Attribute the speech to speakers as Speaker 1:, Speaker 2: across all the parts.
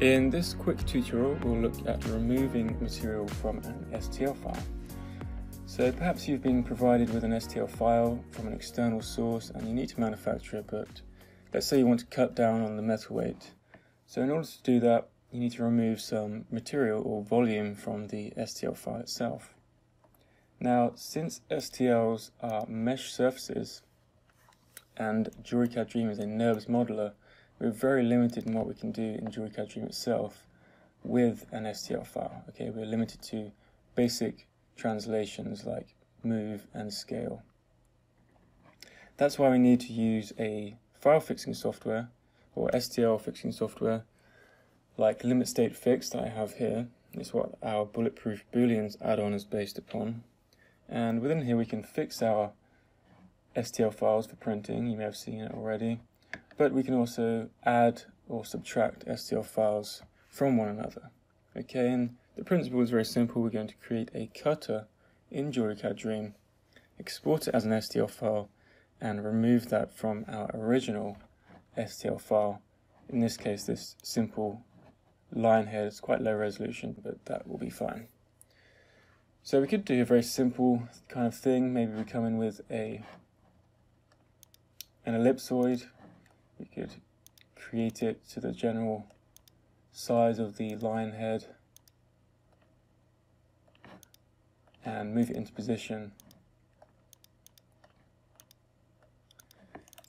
Speaker 1: In this quick tutorial, we'll look at removing material from an STL file. So perhaps you've been provided with an STL file from an external source and you need to manufacture it, but let's say you want to cut down on the metal weight. So in order to do that, you need to remove some material or volume from the STL file itself. Now, since STLs are mesh surfaces and Jewelry CAD Dream is a NURBS modeler, we're very limited in what we can do in Jewelry CAD Dream itself with an STL file. Okay, we're limited to basic translations like move and scale. That's why we need to use a file fixing software or STL fixing software like limit state fix that I have here. It's what our bulletproof booleans add-on is based upon. And within here we can fix our STL files for printing. You may have seen it already but we can also add or subtract STL files from one another. Okay, and the principle is very simple. We're going to create a cutter in Jewelry CAD Dream, export it as an STL file, and remove that from our original STL file. In this case, this simple line head is quite low resolution, but that will be fine. So we could do a very simple kind of thing. Maybe we come in with a an ellipsoid we could create it to the general size of the line head and move it into position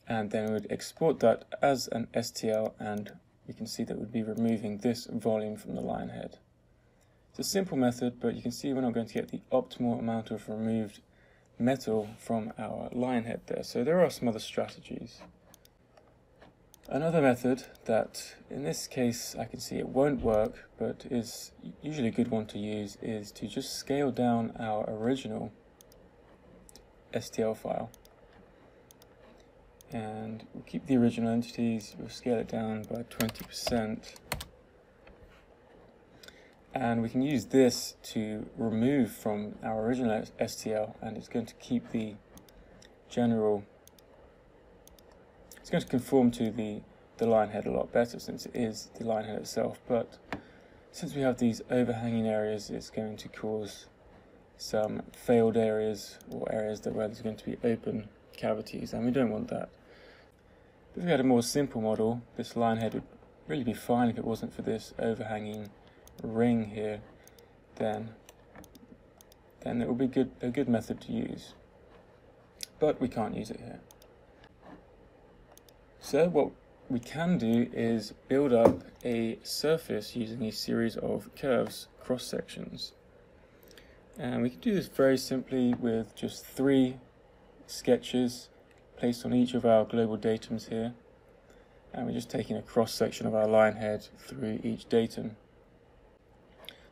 Speaker 1: and then we would export that as an STL and you can see that we'd be removing this volume from the line head. It's a simple method but you can see we're not going to get the optimal amount of removed metal from our line head there so there are some other strategies. Another method that in this case I can see it won't work but is usually a good one to use is to just scale down our original STL file. And we'll keep the original entities, we'll scale it down by 20% and we can use this to remove from our original STL and it's going to keep the general it's going to conform to the, the line head a lot better since it is the line head itself, but since we have these overhanging areas, it's going to cause some failed areas or areas that where there's going to be open cavities, and we don't want that. If we had a more simple model, this line head would really be fine if it wasn't for this overhanging ring here, then then it would be good, a good method to use. But we can't use it here. So what we can do is build up a surface using a series of curves, cross sections. And we can do this very simply with just three sketches placed on each of our global datums here. And we're just taking a cross section of our line head through each datum.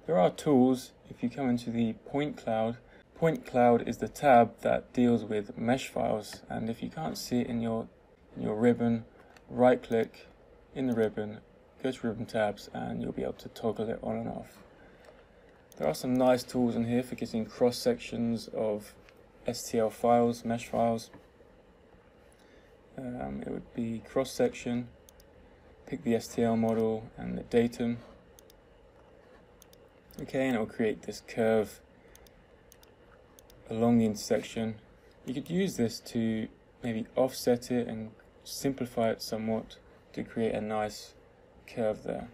Speaker 1: There are tools, if you come into the point cloud, point cloud is the tab that deals with mesh files and if you can't see it in your your ribbon, right click in the ribbon, go to ribbon tabs and you'll be able to toggle it on and off. There are some nice tools in here for getting cross sections of STL files, mesh files. Um, it would be cross section, pick the STL model and the datum. Okay, and it will create this curve along the intersection. You could use this to maybe offset it and simplify it somewhat to create a nice curve there.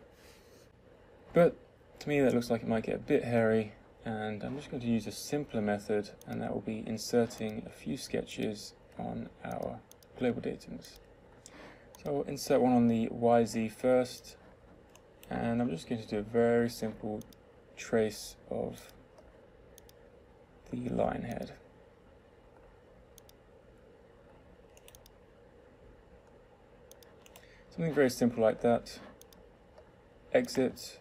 Speaker 1: But to me that looks like it might get a bit hairy and I'm just going to use a simpler method and that will be inserting a few sketches on our global datums. So I'll insert one on the YZ first and I'm just going to do a very simple trace of the line head. Something very simple like that. Exit,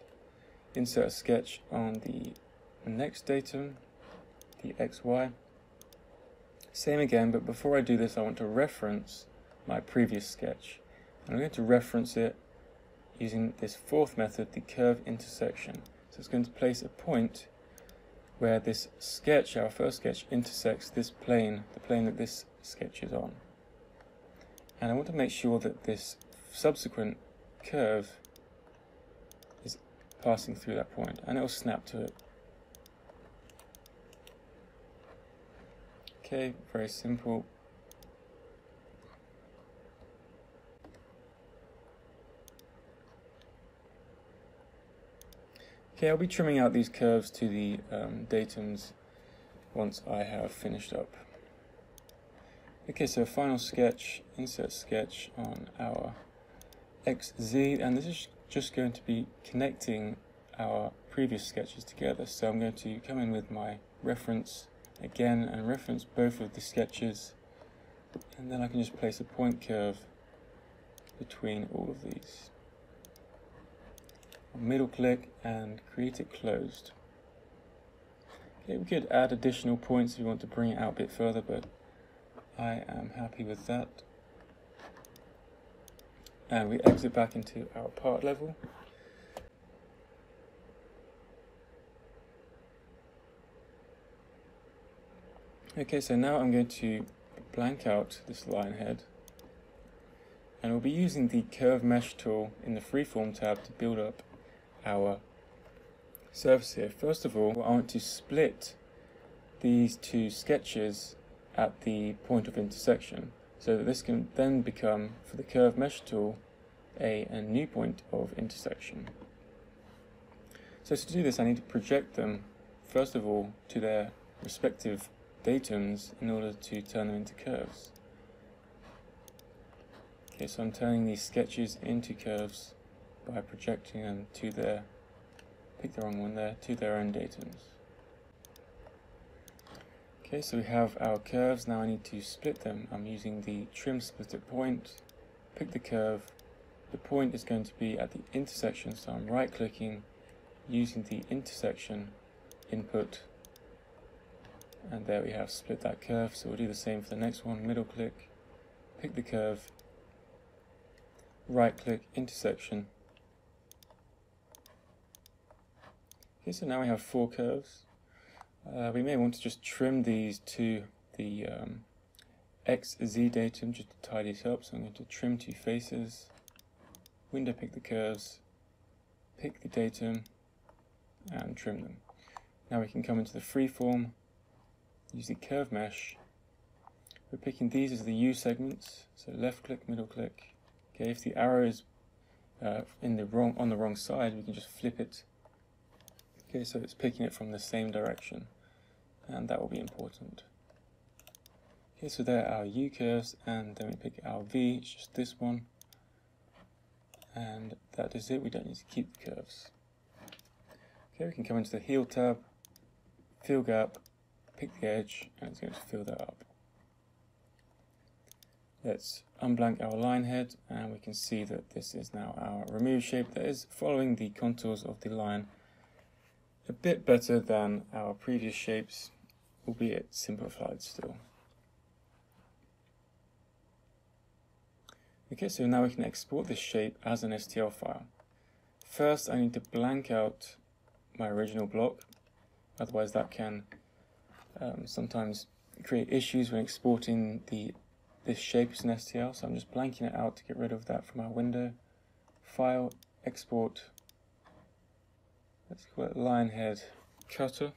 Speaker 1: insert a sketch on the next datum, the XY. Same again, but before I do this, I want to reference my previous sketch. And I'm going to reference it using this fourth method, the curve intersection. So it's going to place a point where this sketch, our first sketch, intersects this plane, the plane that this sketch is on. And I want to make sure that this subsequent curve is passing through that point and it will snap to it. Okay, very simple. Okay, I'll be trimming out these curves to the um, datums once I have finished up. Okay, so final sketch, insert sketch on our XZ, and this is just going to be connecting our previous sketches together. So I'm going to come in with my reference again and reference both of the sketches, and then I can just place a point curve between all of these middle click and create it closed. Okay, we could add additional points if we want to bring it out a bit further, but I am happy with that. And we exit back into our part level. Okay, so now I'm going to blank out this line head and we'll be using the curve mesh tool in the freeform tab to build up our surface here. First of all, I want to split these two sketches at the point of intersection so that this can then become, for the curve mesh tool, a, a new point of intersection. So to do this I need to project them first of all to their respective datums in order to turn them into curves. Okay, so I'm turning these sketches into curves by projecting them to their, pick the wrong one there, to their own datums. Okay, so we have our curves, now I need to split them. I'm using the trim split at point, pick the curve, the point is going to be at the intersection, so I'm right clicking, using the intersection input, and there we have split that curve, so we'll do the same for the next one, middle click, pick the curve, right click, intersection, Okay, so now we have four curves. Uh, we may want to just trim these to the um, XZ datum just to tidy it up. So I'm going to trim two faces, window pick the curves, pick the datum, and trim them. Now we can come into the freeform, use the curve mesh. We're picking these as the U segments, so left click, middle click. Okay, if the arrow is uh, in the wrong on the wrong side, we can just flip it Okay, so it's picking it from the same direction, and that will be important. Okay, so there are our U curves, and then we pick our V, it's just this one, and that is it, we don't need to keep the curves. Okay, we can come into the Heal tab, Fill Gap, pick the edge, and it's going to fill that up. Let's unblank our line head, and we can see that this is now our remove shape that is following the contours of the line a bit better than our previous shapes, albeit simplified still. Okay, so now we can export this shape as an STL file. First, I need to blank out my original block, otherwise that can um, sometimes create issues when exporting the this shape as an STL, so I'm just blanking it out to get rid of that from our window. File, Export, Let's call it line head cutter.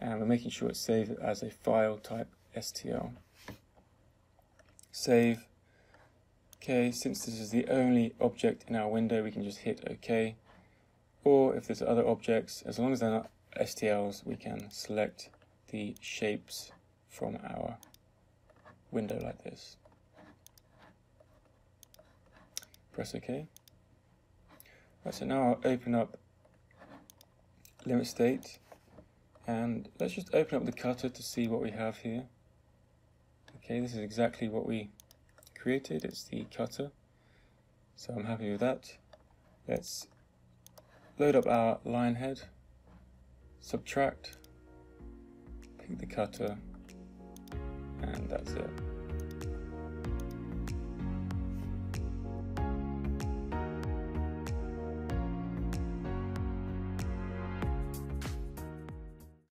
Speaker 1: And we're making sure it's saved as a file type STL. Save. Okay, since this is the only object in our window, we can just hit OK. Or if there's other objects, as long as they're not STLs, we can select the shapes from our window like this. Press OK. Right, so now I'll open up limit state and let's just open up the cutter to see what we have here. Okay, this is exactly what we created, it's the cutter. So I'm happy with that. Let's load up our line head, subtract, pick the cutter, and that's it.